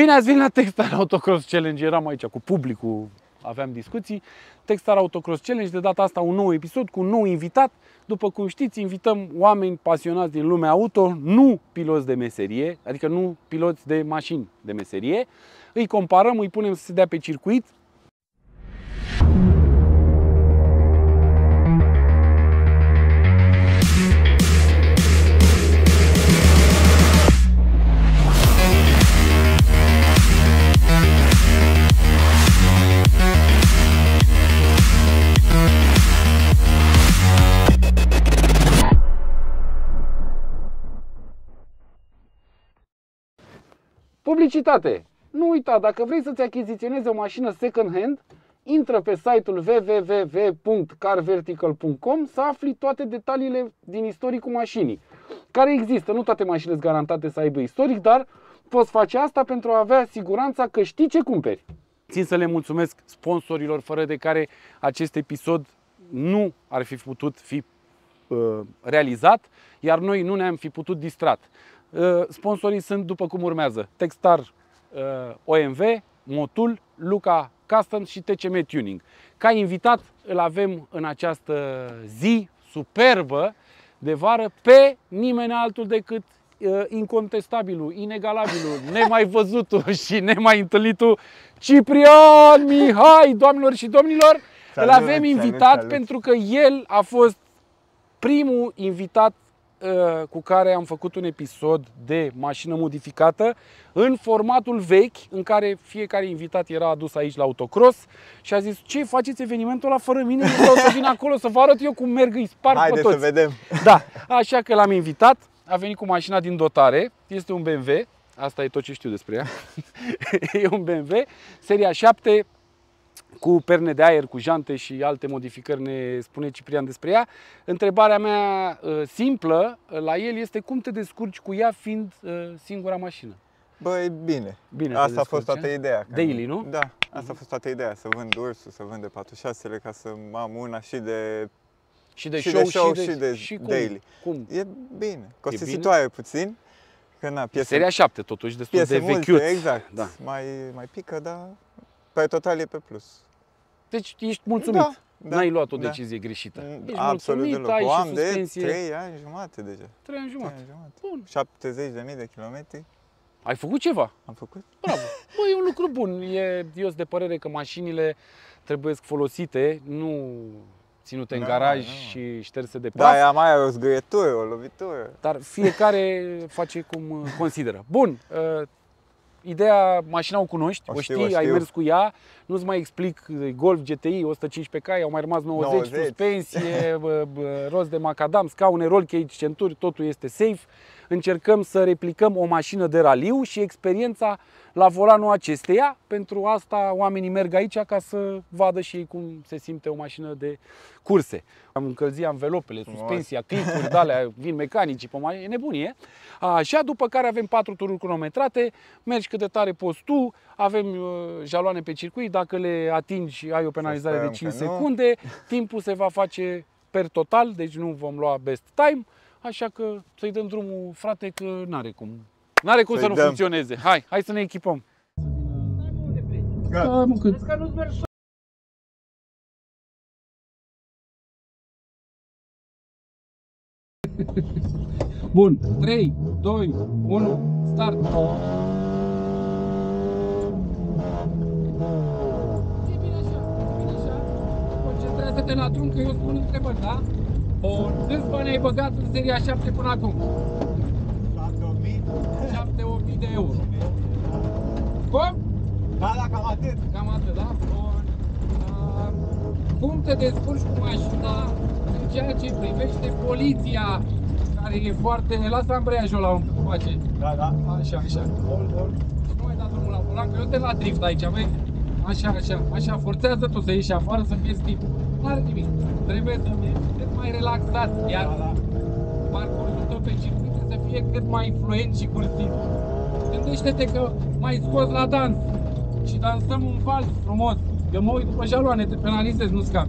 Bine ați venit la Textar Autocross Challenge. Eram aici cu publicul, aveam discuții. Textar Autocross Challenge, de data asta un nou episod cu un nou invitat. După cum știți, invităm oameni pasionați din lumea auto, nu piloți de meserie, adică nu piloți de mașini de meserie. Îi comparăm, îi punem să se dea pe circuit, Publicitate! Nu uita, dacă vrei să-ți achiziționezi o mașină second hand, intră pe site-ul www.carvertical.com să afli toate detaliile din istoricul mașinii, care există. Nu toate mașinile sunt garantate să aibă istoric, dar poți face asta pentru a avea siguranța că știi ce cumperi. Țin să le mulțumesc sponsorilor fără de care acest episod nu ar fi putut fi uh, realizat, iar noi nu ne-am fi putut distrat. Uh, sponsorii sunt după cum urmează. Textar uh, OMV, Motul, Luca Customs și TCM Tuning. Ca invitat îl avem în această zi superbă de vară pe nimeni altul decât uh, incontestabilul, inegalabilul, nemai văzutul și nemai întâlnitul Ciprian Mihai, doamnelor și domnilor. Salut, îl avem invitat salut, salut. pentru că el a fost primul invitat Uh, cu care am făcut un episod de mașină modificată în formatul vechi în care fiecare invitat era adus aici la autocross și a zis ce faceți evenimentul ăla fără mine? Vreau să vin acolo să vă arăt eu cum merg, îi sparg Haide pe toți. să vedem. Da, așa că l-am invitat, a venit cu mașina din dotare, este un BMW, asta e tot ce știu despre ea, e un BMW, seria 7, cu perne de aer, cu jante și alte modificări, ne spune Ciprian despre ea. Întrebarea mea uh, simplă uh, la el este cum te descurci cu ea fiind uh, singura mașină? Băi, bine. Bine Asta a fost toată ideea. Daily, nu? Da, asta a fost toată ideea, să vând ursul, să vând de 46-le ca să am una și de și de și show, de show și de, și de și cum? daily. Cum? E bine. Costisitoare puțin. Că na, piese, Seria 7 totuși, destul piese de multe, vechiut. exact. Da. Mai, mai pică, dar pe total e pe plus. Deci ești mulțumit. Da, da, N-ai luat o da. decizie greșită. Ești Absolut mulțumit, deloc. ai O și am de suspensie. 3 ani jumate deja. 3 ani jumate. Trei ani jumate. Bun. 70 de mii de kilometri Ai făcut ceva. am făcut. Bravo. Bă, e un lucru bun. E, eu sunt de părere că mașinile trebuie folosite, nu ținute în Da, garaj da. și șterse de praf. Da, ea mai are o zgâietură, o lovitură. Dar fiecare face cum uh, consideră. Bun, uh, ideea, mașina o cunoști, o, O știi, știu, o ai știu. mers cu ea, nu-ți mai explic uh, Golf GTI 115 cai, au mai rămas 90, 90. suspensie, bă, bă, rost de macadam, scaune, roll cage, centuri, totul este safe. Încercăm să replicăm o mașină de raliu și experiența la volanul acesteia. Pentru asta oamenii merg aici ca să vadă și ei cum se simte o mașină de curse. Am încălzit anvelopele, Frumos. suspensia, clipuri, de alea, vin mecanicii pe mașină, e nebunie. Așa, după care avem patru tururi cronometrate, mergi cât de tare poți tu, avem uh, jaloane pe circuit, dacă le atingi ai o penalizare de sperăm 5 că nu. secunde, timpul se va face per total, deci nu vom lua best time, așa că să-i dăm drumul, frate, că n-are cum. N-are cum să, Să-i nu dăm. funcționeze. Hai, hai să ne echipăm. Gata. Da, mă, cât. Bun, 3, 2, 1, start! E bine așa, e bine așa. Concentrează-te la drum, că eu spun întrebări, da? Bun, câți bani ai băgat în seria 7 până acum? 7-8 de euro. Cum? Da, da, cam atât. Cam atât, da? Bun. Uh, Cum te descurci cu mașina în ceea ce privește poliția, care e foarte... Lasă ambreiajul ăla un pic, face. Da, da. Așa, așa. Hold, hold. Și nu mai da drumul la volan, că eu te la drift aici, vezi? Așa, așa, așa, forțează tu să ieși afară, să pierzi timp. Nu are nimic. Trebuie să fii cât mai relaxat, iar Da, da. parcursul tău pe circuit să fie cât mai influent și cursiv. Gândește-te că mai scos la dans și dansăm un vals frumos. Eu mă uit după jaloane, te penalizez, nu scap.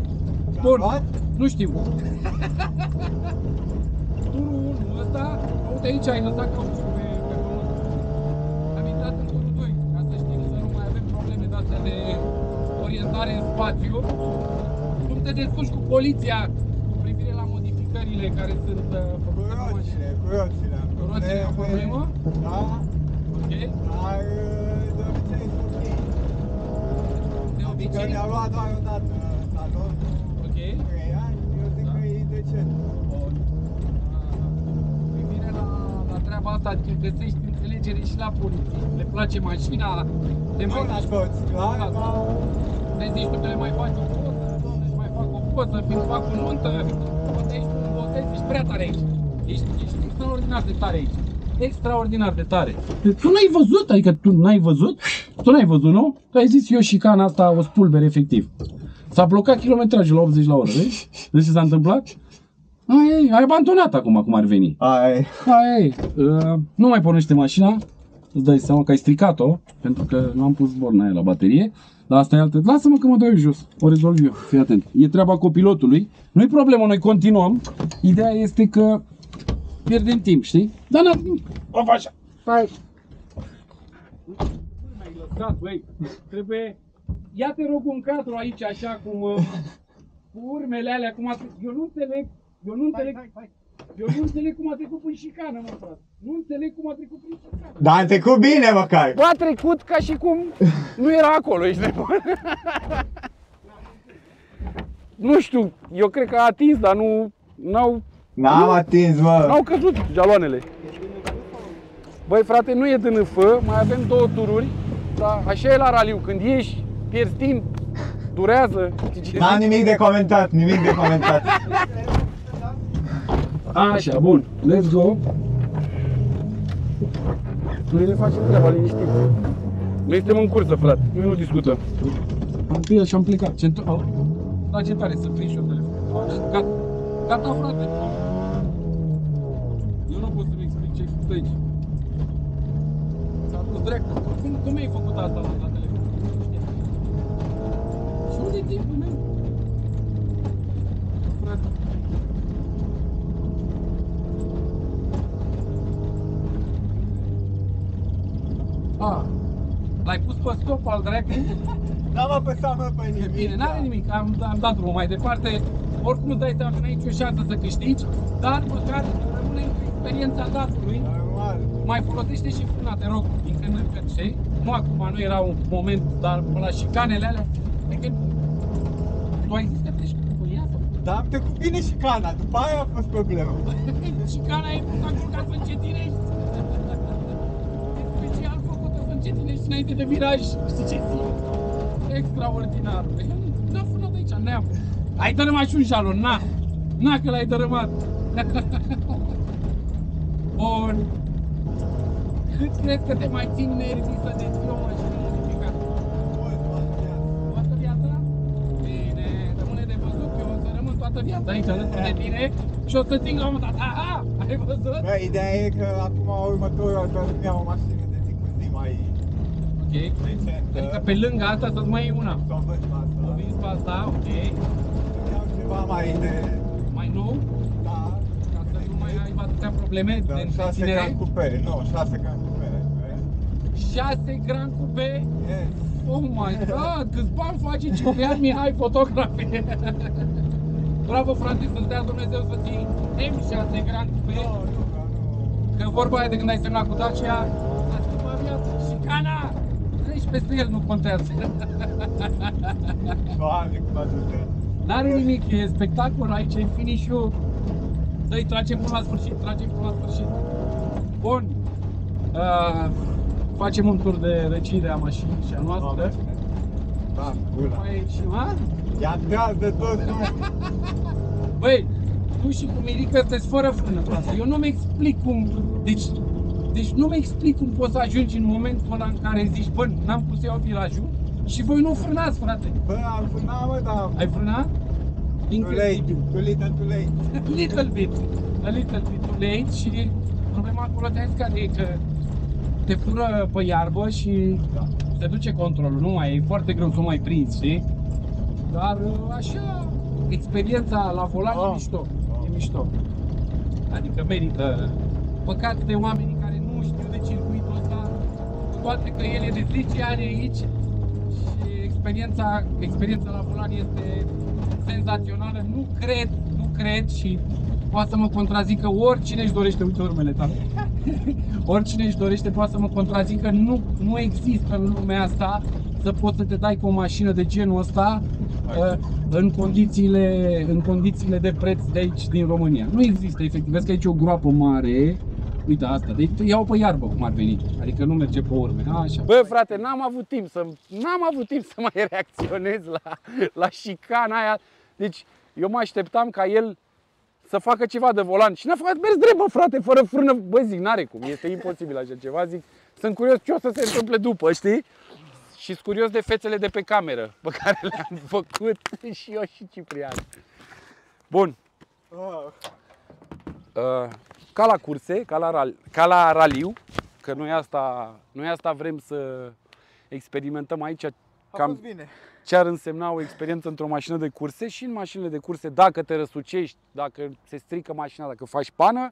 Bun, nu știu. Turul 1 ăsta, uite aici ai lăsat căuțul pe, pe pământ. Am intrat în turul 2, ca să știm să nu mai avem probleme de astea de orientare în spațiu. Cum te descurci cu poliția cu privire la modificările care sunt uh, făcute? Cu roțile, cu roțile. Cu roțile, o problemă? Da. Ok? dar uh, de obicei sunt ok. De Adică obicei. mi-a luat doar o dată talonul, Ok? 3 ani, eu zic că e decent. Bun. Uh, Cu privire la, la treaba asta, adică găsești înțelegere și la poliție. Le place mașina, te Nu mai la toți, clar, Da. dar Le zici tu că le mai faci o poză, doamne, îți mai fac o poză, fiind fac o nuntă, poate ești un botez, ești prea tare aici. Ești, ești extraordinar de tare aici. Extraordinar de tare. Tu n-ai văzut, adică tu n-ai văzut? Tu n-ai văzut, nu? Tu ai zis eu și cana asta o spulbere efectiv. S-a blocat kilometrajul la 80 la oră, vezi? Vezi ce s-a întâmplat? Ai, ai abandonat acum cum ar veni. ai, Hai, uh, nu mai pornește mașina. Îți dai seama că ai stricat-o, pentru că nu am pus borna aia la baterie. Dar asta e altă. Lasă-mă că mă dau eu jos. O rezolv eu. Fii atent. E treaba copilotului. Nu-i problemă, noi continuăm. Ideea este că pierdem timp, știi? Dar n-am timp. O faci așa. Hai. M-ai lăsat, băi. Trebuie... Ia te rog un cadru aici, așa cum... uh, Cu urmele alea, cum a... Eu nu înțeleg. Eu nu înțeleg. Eu nu înțeleg cum a trecut prin șicană, mă, frate. Nu înțeleg cum a trecut prin șicană. Dar am trecut bine măcar. Bă, a trecut ca și cum nu era acolo, ești nebun. nu știu, eu cred că a atins, dar nu, n-au, N-am atins, mă. n-au căzut jaloanele. Băi, frate, nu e DNF, mai avem două tururi, dar așa e la raliu, când ieși, pierzi timp, durează. știi ce N-am nimic de comentat, nimic de comentat. Așa, bun, let's go. Noi ne facem treaba liniștit. Noi suntem în cursă, frate. Noi nu discutăm. Am pierd și am plecat. Ce într- Trage tare să prind și eu telefonul. Așa, Gata. Gata, frate. Asta la, la telefon? Nu știu. Și unde e timpul meu? Frate. A, l-ai pus pe stop al dracu? N-am apăsat, mă, pe nimic. Bine, n-are nimic, am, am dat drumul mai departe. Oricum îți dai seama că n-ai nicio șansă să câștigi, dar măcar rămâne cu experiența datului. Normal. Mai folosește și frâna, te rog, din când în când, știi? Nu acum, nu era un moment, dar la șicanele alea, adică tu ai zis că treci cu ea sau? Dar am trecut bine și cana, după aia a fost problemă. Șicana e făcut acolo ca să încetinești. E special făcută să încetinești înainte de viraj. Știi ce zic? Extraordinar. N-a frânat aici, neam. Ai dărâmat și un jalon, na. Na că l-ai dărâmat. Bun. Cât crezi că te mai țin nervii să deții o mașină modificată? Toată viața? Bine, rămâne de văzut, eu o să rămân toată viața aici alături de tine și o să țin la un moment dat. Aha, ai văzut? Bă, ideea e că acum următorul o să iau o mașină de zi cu zi mai Ok. decentă. Adică pe lângă asta să-ți mai iei una. Să o văd pe asta. O vinzi pe asta, ok. Să iau ceva mai de... Mai nou, Da. ca să nu mai ai atâtea probleme Da, de 6 gran întreținere. cupe. Nu, 6 gran cupe. 6 gram cupe. Yes. Oh my god, câți bani face Ciprian Mihai fotografe. Bravo frate, să-ți dea Dumnezeu să ții M6 gram cupe. Nu, nu, nu. Că vorba aia de când ai semnat cu Dacia, a schimbat viața. Și cana! Treci peste el, nu contează. Doamne, cum ajută. N-are nimic, e spectacol, aici e finish-ul. Să-i tragem până la sfârșit, tragem până la sfârșit. Bun. Uh, facem un tur de răcire a mașinii și a noastră. Da, gula. Mai și ha? I-am tras de tot, nu? Băi, tu și cu Mirica sunteți fără frână, frate. Eu nu-mi explic cum... Deci, deci nu-mi explic cum poți să ajungi în momentul ăla în care zici, bă, n-am pus eu virajul și voi nu frânați, frate. Bă, am frânat, mă, dar... Ai frânat? Too late, too little, too late. little bit, a little bit too late și problema acolo te care e că te fură pe iarbă și Da. te duce controlul, nu mai e foarte greu să o mai prinzi, știi? Dar așa, experiența la volan e Ah. mișto, e mișto. Adică merită. Păcat de oamenii care nu știu de circuitul ăsta, cu toate că el e de 10 ani aici și experiența, experiența la volan este senzațională. Nu cred, nu cred și poate să mă contrazică oricine își dorește, uite urmele tale, oricine își dorește poate să mă contrazică, nu, nu există în lumea asta să poți să te dai cu o mașină de genul ăsta uh, în condițiile, în condițiile de preț de aici din România. Nu există, efectiv. Vezi că aici e o groapă mare, Uite asta, deci iau pe iarbă cum ar veni, adică nu merge pe urme, așa. Bă, frate, n-am avut timp să, n-am avut timp să mai reacționez la, la șicana aia. Deci eu mă așteptam ca el să facă ceva de volan și n-a făcut mers drept, bă, frate, fără frână. Bă, zic, n-are cum, este imposibil așa ceva, zic, sunt curios ce o să se întâmple după, știi? Și sunt curios de fețele de pe cameră pe care le-am făcut și eu și Ciprian. Bun. Uh, ca la curse, ca la, ca la raliu, că noi asta, noi asta vrem să experimentăm aici. Cam bine. ce ar însemna o experiență într-o mașină de curse și în mașinile de curse, dacă te răsucești, dacă se strică mașina, dacă faci pană,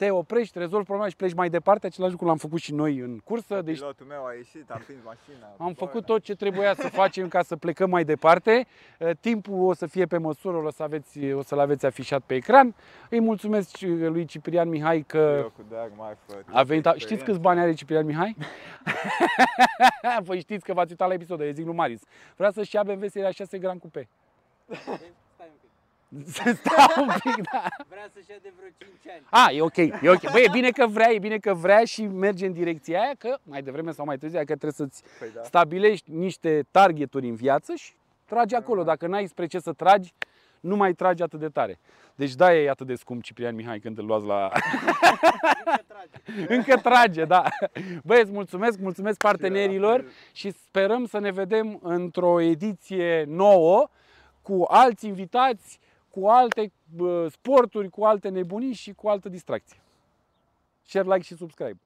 te oprești, rezolvi problema și pleci mai departe. Același lucru l-am făcut și noi în cursă. Deci Pilotul meu a ieșit, am prins mașina. Am făcut tot ce trebuia să facem ca să plecăm mai departe. Eh, timpul o să fie pe măsură, o, să aveți, o să-l aveți afișat pe ecran. Îi mulțumesc lui Ciprian Mihai că a venit. Știți câți bani are Ciprian Mihai? Păi știți că v-ați uitat la episodul, eu zic lui Marius. Vreau să-și ia BMW seria 6 Grand Coupe. Să stau un pic, da. Vrea să-și ia de vreo 5 ani. A, e ok, e ok. Băi, e bine că vrea, e bine că vrea și merge în direcția aia, că mai devreme sau mai târziu, că trebuie să-ți păi da. stabilești niște targeturi în viață și tragi acolo. Dacă n-ai spre ce să tragi, nu mai tragi atât de tare. Deci da, e atât de scump Ciprian Mihai când îl luați la... Încă trage. Încă trage, da. Băi, îți mulțumesc, mulțumesc partenerilor și sperăm să ne vedem într-o ediție nouă cu alți invitați, cu alte sporturi, cu alte nebunii și cu altă distracție. Share, like și subscribe.